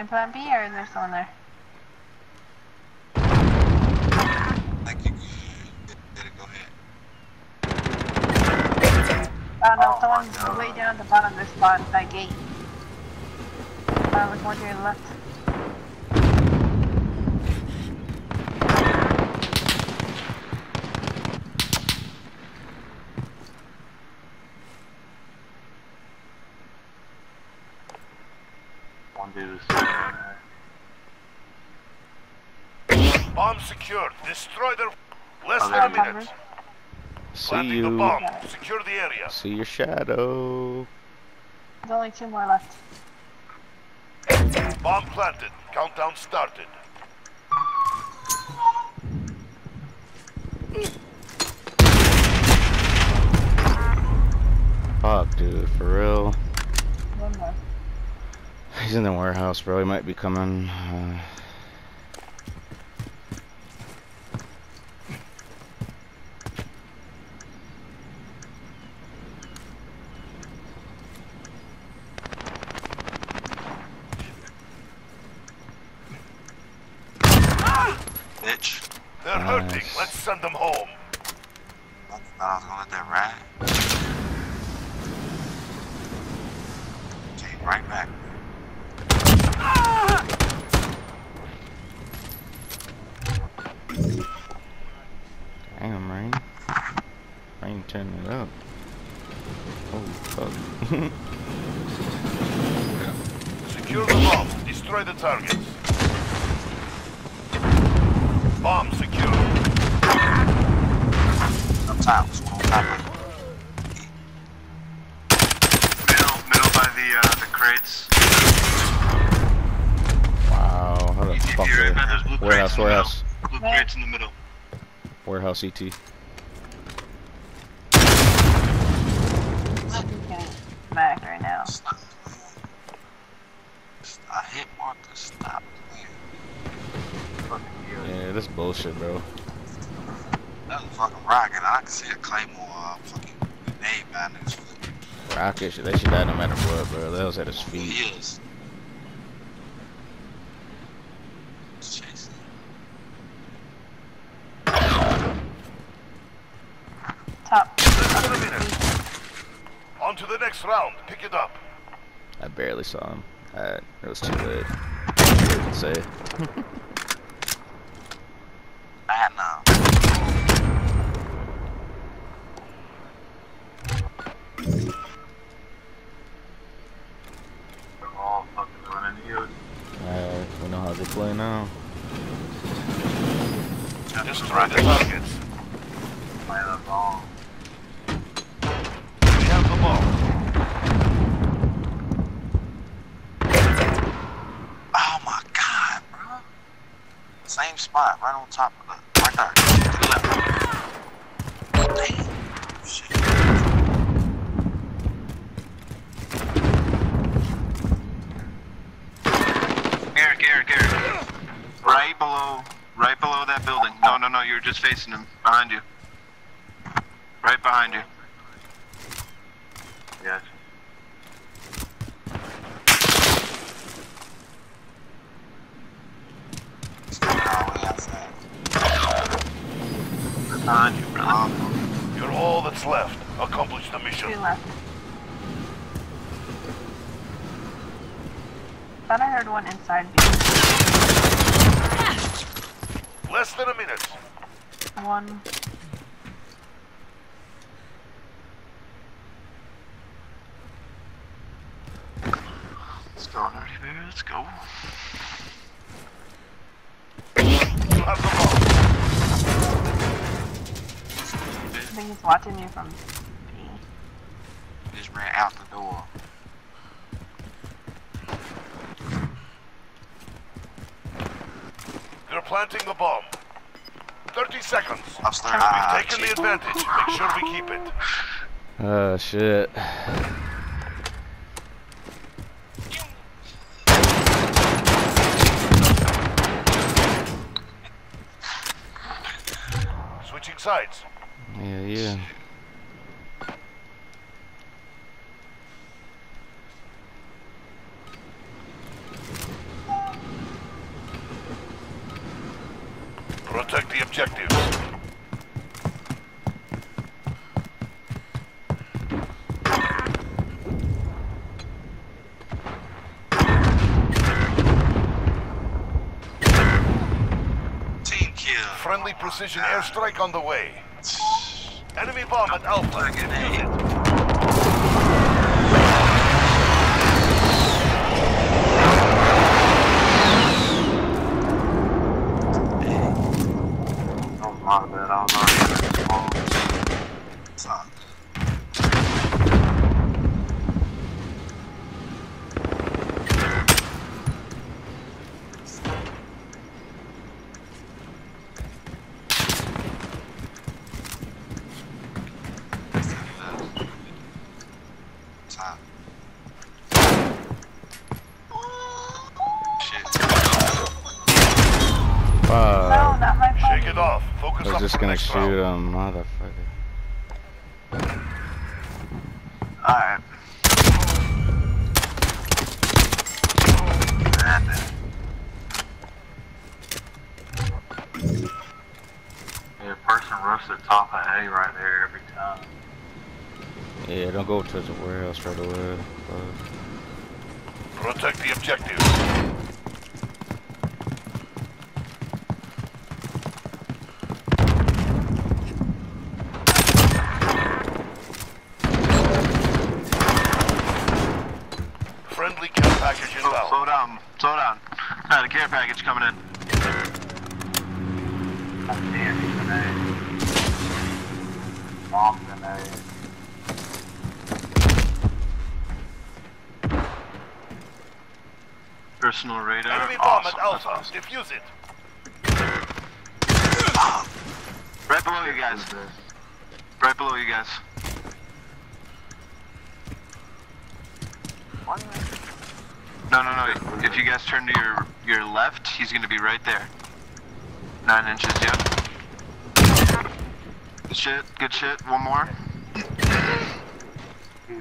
I plant B or is there someone there? Like you. Did it go ahead? Oh no, Oh someone's God. way down at the bottom of this spot, that gate. Uh, look more to your left. One dude is sitting in there. Bomb secured. Destroy their... Less than a minute. See Planting the bomb. Secure the area. See your shadow. There's only two more left. Bomb planted. Countdown started. Fuck, dude, for real. One more. He's in the warehouse, bro. He might be coming. Uh, Bitch. They're Nice. hurting. Let's send them home. I thought I was gonna let that ride. Came right back. damn, rain. Rain turning it up. Holy fuck. Secure the bomb. Destroy the targets. Bomb secured. Up top. What's on top of it? Middle, middle by the uh, the crates. wow, how the You- fuck? right is- by those blue Warehouse, crates in the warehouse, middle. Blue Where? crates in the middle. warehouse, ET. I'm getting back right now. Stop. I hit Marcus. Stop. Fucking. Yeah, this bullshit, bro. That was fucking rocket. I can see a claymore uh, fucking grenade behind his foot. Rocket, shit, they should die no matter what, bro. That was at his feet. He is. He's chasing. Top. Less than a minute. On to the next round. Pick it up. I barely saw him. I, it was too late. Couldn't say. Bad now. They're all fucking running to you. Uh, they play now. Destroy the ball. The bomb. Oh my god, bro. Same spot, right on top of the. Right there. To the left. Damn. Shit. Eric, Eric, Eric. Right below, right below that building. No, no, no. You're just facing him. Behind you. Right behind you. Yes. All the way outside. Behind you, brother. Um, You're all that's left. Accomplish the mission. Two left. Thought I heard one inside B. Less than a minute. One. Let's go, nerdy baby. Let's go. You have the bomb. I think he's watching you from B. just ran out the door. They're planting the bomb. 30 seconds. Upstairs. We've Ah, taken the advantage. Make sure we keep it. Oh, shit. Switching sides. Yeah, yeah. the objectives. Friendly precision airstrike on the way. Enemy bomb at Alpha. Oh bad, I was already in the phone. Fuck. Top. Shit. No, Fuck. not my phone. Shake it off. Focus I on was just the gonna next shoot round. him, motherfucker. Alright. Yeah, person rush the top of A right there every time. Yeah, don't go to the warehouse right away. Fuck. Protect the objectives. Friendly care package Slow, inbound. slow down, slow down. Got a care package coming in. Damn, he's an A. Bomb's an A. Personal radar. Enemy bomb at Awesome. Alpha. Defuse it. Right below you guys. Right below you guys. No, no, no. If you guys turn to your your left, he's gonna be right there. Nine inches, yeah. Good shit. Good shit. One more.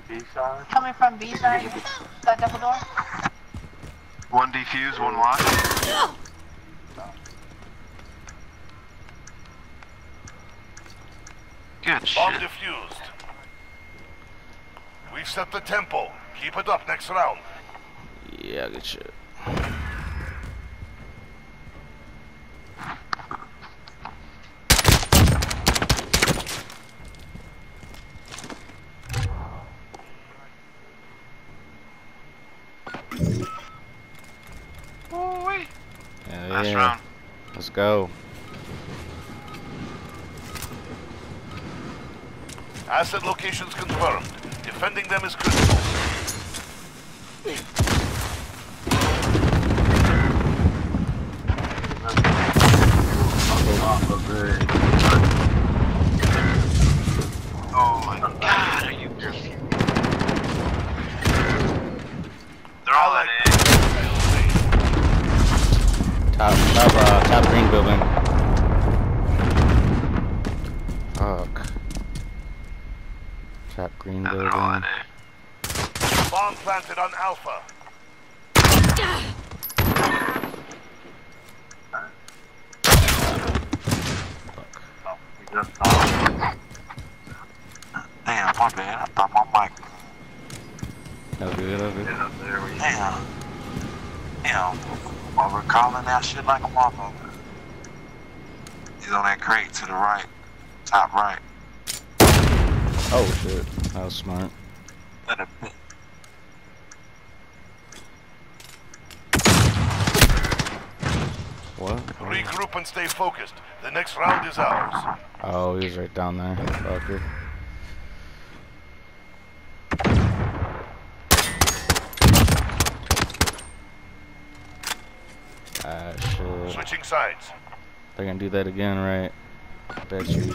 B side. Coming from B side. Got double door. One defuse. One watch. Good Bomb shit. defused. We've set the tempo. Keep it up next round. Yeah, good shit. Last yeah. round. Let's go. Asset locations confirmed. Defending them is critical. Oh my god, are you kidding me? They're all at A. Top, top, uh, top green building. Fuck. Top green Yeah, they're all building. Bomb planted on Alpha. He just saw Damn, my bad. I thought my mic. That good, that good. it up there. We Damn. Damn. I'm recalling that shit like a motherfucker. He's on that crate to the right. Top right. Oh shit, that was smart. Let it be. What? Regroup and stay focused. The next round is ours. Oh, he was right down there. Fucker. Ah, shit. Switching sides. They're gonna do that again, right? Bet you.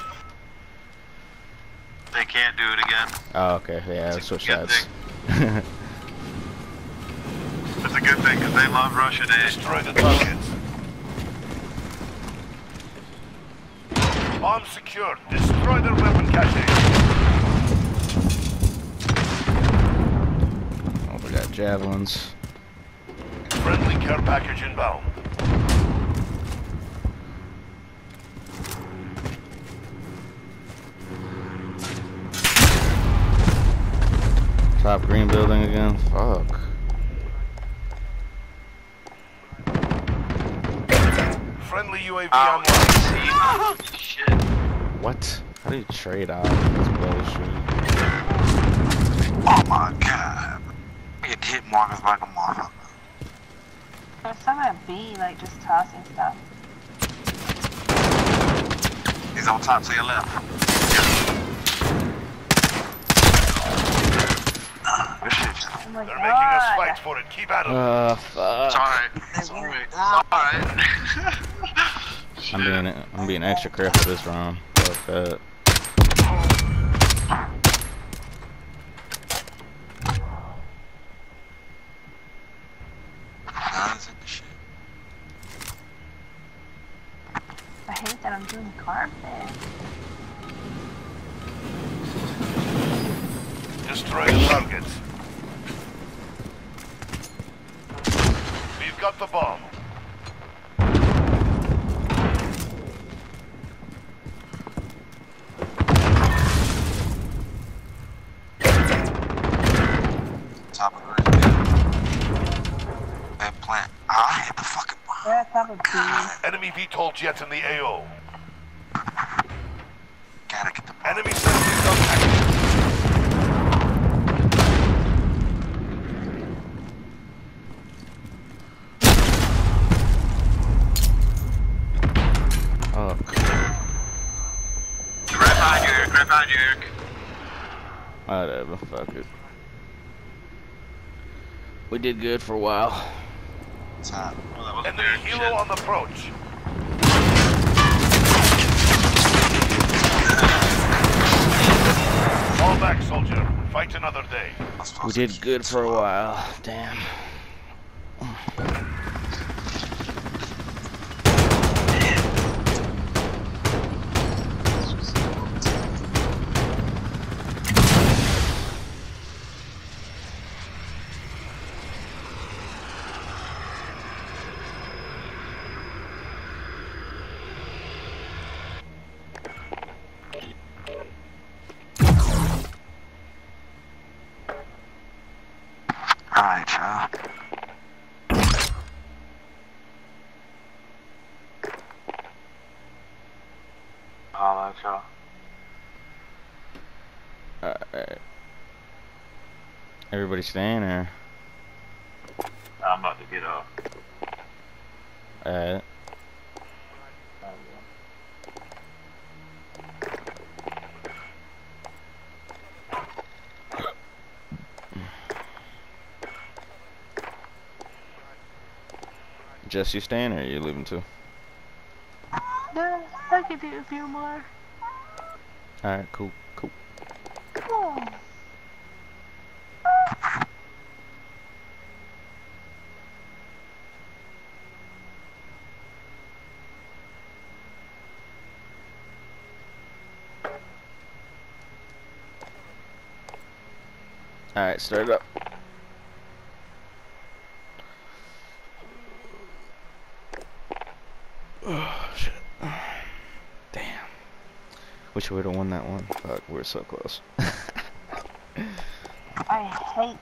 They can't do it again. Oh, okay. Yeah, It's a switch good sides. It's a good thing because they love Russia Day. Destroy the targets. Bomb secured. Destroy their weapon cache. Oh, we got javelins. Friendly care package inbound. Top green building again? Fuck. Friendly UAV oh, ah, online. see? Shit. What? How do you trade out this bullshit? Oh my god. I get hit markers like a motherfucker. There's some at B, like just tossing stuff. He's on top to your left. Oh my They're making us fight for it. Keep at it. Uh, It's fuck. alright. It's alright. It's alright. I'm being I'm being extra careful this round. I hate that I'm doing carpet. Destroy the targets. We've got the bomb. Top of the green. That plant. Oh, I hit the fucking bomb. They're top of B. Enemy VTOL jet in the AO. Gotta get the Enemy sentries on active. Fuck. Right behind you, Eric. Right behind you, Eric. Whatever. Fuck it. We We did good for a while. Top. Well, that wasn't Enemy Eric. helo Shit. on the approach. Fall back, soldier. Fight another day. We did good for a while. Damn. Alright, y'all. Y'all. Alright. Everybody staying there. I'm about to get up. Alright. Just you staying or are you leaving too? No, I could do a few more. Alright, cool, cool. Oh. Alright, start it up. Oh, shit. Wish we would have won that one. Fuck, we're so close. I hate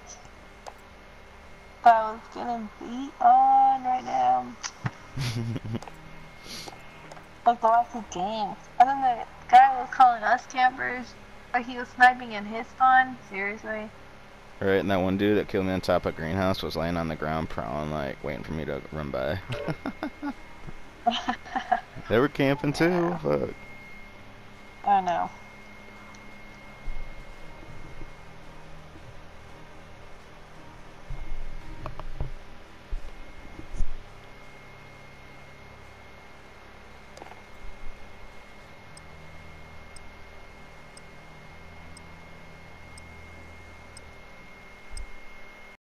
that I was getting beat on right now. Like the last two games. And then the guy was calling us campers, but he was sniping in his spawn. Seriously. Right, and that one dude that killed me on top of greenhouse was laying on the ground prowling, like, waiting for me to run by. they were camping too, fuck. I know.